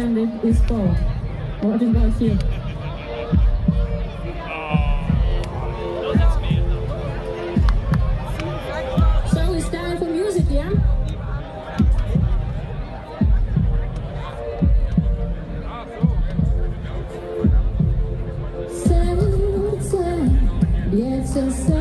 Is four. What? So it's time for music, yeah? Seven, ten, yes, and seven.